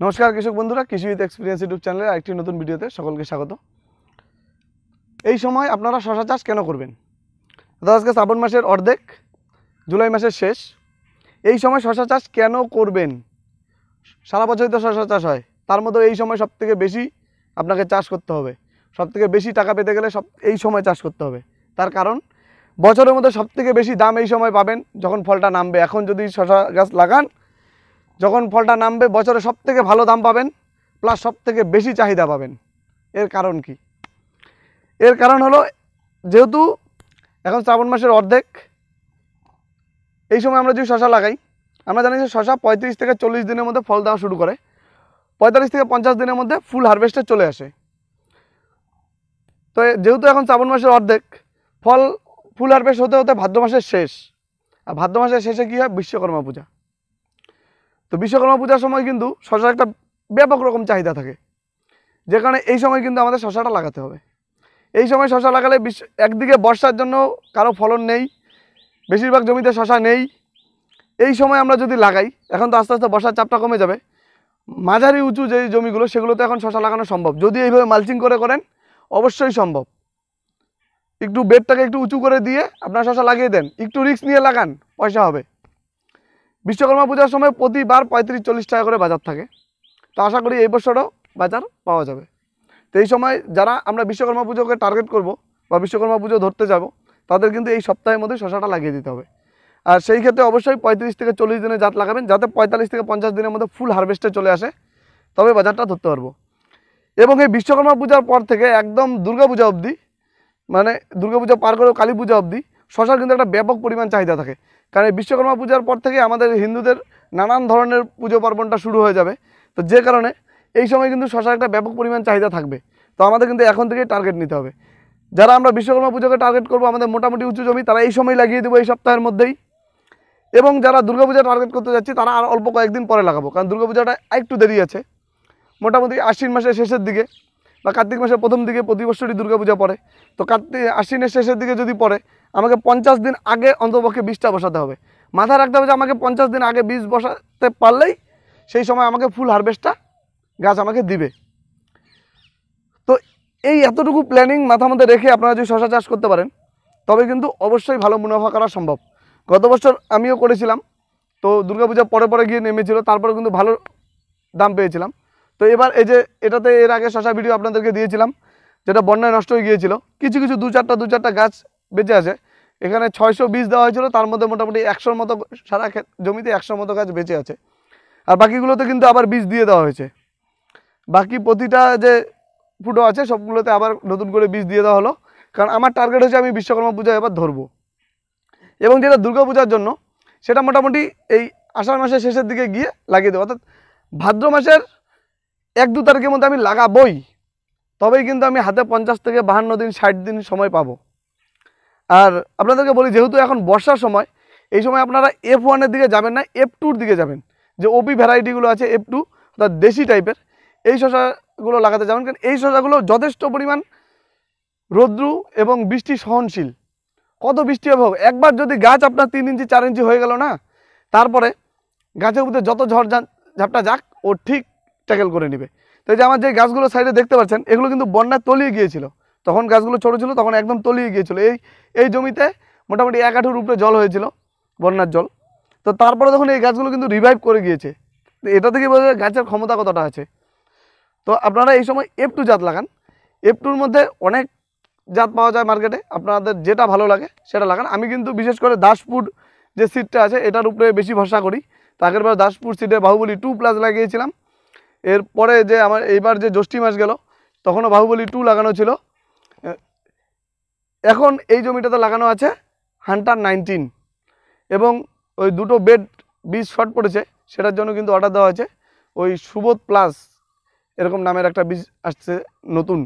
নমস্কার কৃষক বন্ধুরা, কৃষি উইথ এক্সপিরিয়েন্স ইউটিউব চ্যানেলের আরেকটি নতুন ভিডিওতে সকলকে স্বাগত। এই সময় আপনারা শশা চাষ কেন করবেন? আজকে শ্রাবণ মাসের অর্ধেক, জুলাই মাসের শেষ। এই সময় শশা চাষ কেন করবেন? সারা বছরই তো শশা চাষ হয়, তার মধ্যে এই সময় সবথেকে বেশি আপনাকে চাষ করতে হবে। সবথেকে বেশি টাকা পেতে গেলে সব, এই সময় চাষ করতে হবে। তার কারণ, বছরের মধ্যে সবথেকে বেশি দাম এই সময় পাবেন যখন ফলটা নামবে। এখন যদি শশা গাছ লাগান যখন ফলটা নামবে, বছরে সব থেকে ভালো দাম পাবেন প্লাস সব থেকে বেশি চাহিদা পাবেন। এর কারণ কি? এর কারণ হলো, যেহেতু এখন শ্রাবণ মাসের অর্ধেক, এই সময় আমরা যদি শশা লাগাই, আমরা জানি যে শশা পঁয়ত্রিশ থেকে চল্লিশ দিনের মধ্যে ফল দেওয়া শুরু করে। পঁয়তাল্লিশ থেকে পঞ্চাশ দিনের মধ্যে ফুল হারভেস্টে চলে আসে। তো যেহেতু এখন শ্রাবণ মাসের অর্ধেক, ফল ফুল হারভেস্ট হতে হতে ভাদ্র মাসের শেষ। আর ভাদ্র মাসের শেষে কী হয়? বিশ্বকর্মা পূজা। তো বিশ্বকর্মা পূজার সময় কিন্তু শশার একটা ব্যাপক রকম চাহিদা থাকে। যে কারণে এই সময় কিন্তু আমাদের শশাটা লাগাতে হবে। এই সময় শশা লাগালে বিশ্ব একদিকে বর্ষার জন্য কারও ফলন নেই, বেশিরভাগ জমিতে শশা নেই। এই সময় আমরা যদি লাগাই, এখন তো আস্তে আস্তে বর্ষার চাপটা কমে যাবে। মাঝারি উঁচু যে জমিগুলো, সেগুলোতে এখন শশা লাগানো সম্ভব। যদি এইভাবে মালচিং করে করেন, অবশ্যই সম্ভব। একটু বেডটাকে একটু উঁচু করে দিয়ে আপনার শশা লাগিয়ে দেন। একটু রিস্ক নিয়ে লাগান, পয়সা হবে। বিশ্বকর্মা পূজার সময় প্রতিবার পঁয়ত্রিশ, চল্লিশ টাকা করে বাজার থাকে। তো আশা করি এই বছরও বাজার পাওয়া যাবে। তো এই সময় যারা আমরা বিশ্বকর্মা পুজোকে টার্গেট করব বা বিশ্বকর্মা পুজো ধরতে যাব, তাদের কিন্তু এই সপ্তাহের মধ্যে শশাটা লাগিয়ে দিতে হবে। আর সেই ক্ষেত্রে অবশ্যই পঁয়ত্রিশ থেকে চল্লিশ দিনের জাত লাগাবেন, যাতে পঁয়তাল্লিশ থেকে পঞ্চাশ দিনের মধ্যে ফুল হারভেস্টে চলে আসে। তবে বাজারটা ধরতে পারব। এবং এই বিশ্বকর্মা পূজার পর থেকে একদম দুর্গাপূজা অবধি মানে দুর্গাপূজা পার করে কালী পূজা অবধি, শশার কিন্তু একটা ব্যাপক পরিমাণ চাহিদা থাকে। কারণ এই বিশ্বকর্মা পূজার পর থেকে আমাদের হিন্দুদের নানান ধরনের পুজো পার্বণটা শুরু হয়ে যাবে। তো যে কারণে এই সময় কিন্তু শশার একটা ব্যাপক পরিমাণ চাহিদা থাকবে। তো আমাদের কিন্তু এখন থেকেই টার্গেট নিতে হবে। যারা আমরা বিশ্বকর্মা পুজোকে টার্গেট করব, আমাদের মোটামুটি উঁচু জমি, তারা এই সময় লাগিয়ে দেবো এই সপ্তাহের মধ্যেই। এবং যারা দুর্গাপূজা টার্গেট করতে যাচ্ছি, তারা আর অল্প কয়েকদিন পরে লাগাবো। কারণ দুর্গাপূজাটা একটু দেরি আছে। মোটামুটি আশ্বিন মাসের শেষের দিকে। বা কার্তিক মাসের প্রথম দিকে প্রতি বছরই দুর্গাপূজা পড়ে। তো কার্তিক আশ্বিনের শেষের দিকে যদি পড়ে, আমাকে পঞ্চাশ দিন আগে অন্তপক্ষে বীজটা বসাতে হবে। মাথায় রাখতে হবে যে আমাকে পঞ্চাশ দিন আগে বীজ বসাতে পারলেই সেই সময় আমাকে ফুল হারভেস্টটা গাছ আমাকে দিবে। তো এই এতটুকু প্ল্যানিং মাথা মধ্যে রেখে আপনারা যদি শশা চাষ করতে পারেন, তবে কিন্তু অবশ্যই ভালো মুনাফা করা সম্ভব। গত বছর আমিও করেছিলাম, তো দুর্গাপূজা পরে পরে গিয়ে নেমেছিল, তারপরে কিন্তু ভালো দাম পেয়েছিলাম। তো এবার এই যে এটাতে এর আগে শশা ভিডিও আপনাদেরকে দিয়েছিলাম, যেটা বন্যায় নষ্ট হয়ে গিয়েছিল। কিছু কিছু দু চারটা দু চারটা গাছ বেঁচে আছে। এখানে ছয়শো বীজ দেওয়া হয়েছিল, তার মধ্যে মোটামুটি একশোর মতো সারা জমিতে একশোর মতো গাছ বেঁচে আছে। আর বাকিগুলোতে কিন্তু আবার বীজ দিয়ে দেওয়া হয়েছে। বাকি প্রতিটা যে ফুটো আছে, সবগুলোতে আবার নতুন করে বীজ দিয়ে দেওয়া হলো। কারণ আমার টার্গেট হচ্ছে আমি বিশ্বকর্মা পূজা এবার ধরবো। এবং যেটা দুর্গা পূজার জন্য, সেটা মোটামুটি এই আষাঢ় মাসের শেষের দিকে গিয়ে লাগিয়ে দেবো। অর্থাৎ ভাদ্র মাসের এক দু তারিখের মধ্যে আমি লাগাবই। তবেই কিন্তু আমি হাতে পঞ্চাশ থেকে বাহান্ন দিন, ষাট দিন সময় পাবো। আর আপনাদেরকে বলি, যেহেতু এখন বর্ষার সময়, এই সময় আপনারা এফ ওয়ানের দিকে যাবেন না এফ টুর দিকে যাবেন। যে ওপি ভ্যারাইটিগুলো আছে এফ টু অর্থাৎ দেশি টাইপের এই শশাগুলো লাগাতে যাবেন। কারণ এই শশাগুলো যথেষ্ট পরিমাণ রৌদ্রু এবং বৃষ্টি সহনশীল। কত বৃষ্টি হবে একবার যদি গাছ আপনার তিন ইঞ্চি, চার ইঞ্চি হয়ে গেল না, তারপরে গাছের উপরে যত ঝড় ঝাপটা যাক, ও ঠিক ট্যাকেল করে নেবে। তো যে আমার যে গাছগুলো সাইডে দেখতে পাচ্ছেন, এগুলো কিন্তু বন্যায় তলিয়ে গিয়েছিল। তখন গাছগুলো ছোটো ছিল, তখন একদম তলিয়ে গিয়েছিল। এই এই জমিতে মোটামুটি এক আঠুর উপরে জল হয়েছিল, বন্যার জল। তো তারপরে তখন এই গাছগুলো কিন্তু রিভাইভ করে গিয়েছে। এটা থেকে বোঝা যায় গাছের ক্ষমতা কতটা আছে। তো আপনারা এই সময় এফ টু জাত লাগান। এফ টুর মধ্যে অনেক জাত পাওয়া যায় মার্কেটে আপনাদের যেটা ভালো লাগে সেটা লাগান। আমি কিন্তু বিশেষ করে দাসপুর যে সিটটা আছে, এটার উপরে বেশি ভরসা করি। তো আগের বার দাসপুর সিটে বাহুবলী টু প্লাস লাগিয়েছিলাম। এরপরে যে আমার, এইবার যে জ্যৈষ্ঠী মাস গেল, তখনও বাহুবলী টু লাগানো ছিল। এখন এই জমিটাতে লাগানো আছে হান্টার নাইনটিন এবং ওই দুটো বেড বীজ শর্ট পড়েছে, সেটার জন্য কিন্তু অর্ডার দেওয়া হয়েছে ওই সুবোধ প্লাস এরকম নামের একটা বীজ আসছে নতুন।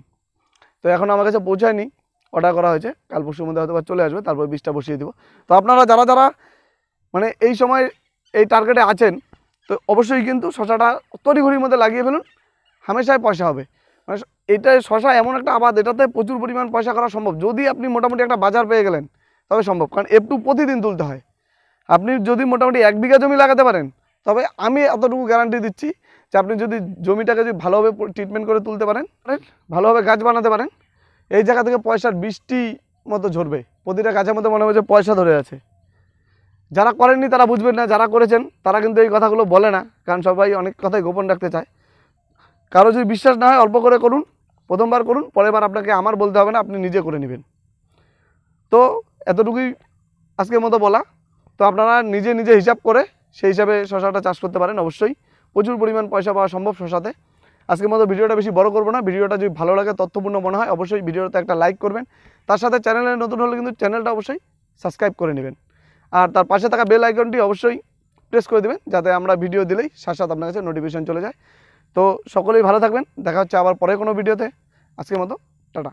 তো এখন আমার কাছে পৌঁছায়নি অর্ডার করা হয়েছে। কাল পরশুর মধ্যে হয়তো চলে আসবে, তারপর বীজটা বসিয়ে দিব। তো আপনারা যারা যারা মানে এই সময় এই টার্গেটে আছেন তো অবশ্যই কিন্তু শশাটা তড়িঘড়ির মধ্যে লাগিয়ে ফেলুন। হামেশাই পয়সা হবে। মানে এটা শশা এমন একটা আবাদ এটাতে প্রচুর পরিমাণ পয়সা করা সম্ভব। যদি আপনি মোটামুটি একটা বাজার পেয়ে গেলেন তবে সম্ভব। কারণ একটু প্রতিদিন তুলতে হয়। আপনি যদি মোটামুটি এক বিঘা জমি লাগাতে পারেন তবে আমি এতটুকু গ্যারান্টি দিচ্ছি যে আপনি যদি জমিটাকে যদি ভালোভাবে ট্রিটমেন্ট করে তুলতে পারেন পারেন, ভালোভাবে গাছ বানাতে পারেন এই জায়গা থেকে পয়সার বৃষ্টি মতো ঝরবে। প্রতিটা গাছের মধ্যে মনে হবে যে পয়সা ধরে আছে। যারা করেননি তারা বুঝবেন না, যারা করেছেন তারা কিন্তু এই কথাগুলো বলে না, কারণ সবাই অনেক কথাই গোপন রাখতে চায়। কারও যদি বিশ্বাস না হয়, অল্প করে করুন, প্রথমবার করুন পরের বার আপনাকে আমার বলতে হবে না, আপনি নিজে করে নেবেন। তো এতটুকুই আজকের মতো বলা। তো আপনারা নিজে নিজে হিসাব করে সেই হিসাবে শশাটা চাষ করতে পারেন অবশ্যই। প্রচুর পরিমাণ পয়সা পাওয়া সম্ভব শশাতে। আজকের মতো ভিডিওটা বেশি বড় করব না, ভিডিওটা যদি ভালো লাগে, তথ্যপূর্ণ মনে হয়, অবশ্যই ভিডিওতে একটা লাইক করবেন। তার সাথে চ্যানেলে নতুন হলে কিন্তু চ্যানেলটা অবশ্যই সাবস্ক্রাইব করে নেবেন। আর তার পাশে থাকা বেল আইকনটি অবশ্যই প্রেস করে দেবেন, যাতে আমরা ভিডিও দিলেই সাথে সাথে আপনার কাছে নোটিফিকেশন চলে যায়। তো সকলেই ভালো থাকবেন, দেখা হচ্ছে আবার পরে কোনো ভিডিওতে আজকের মতো, টাটা।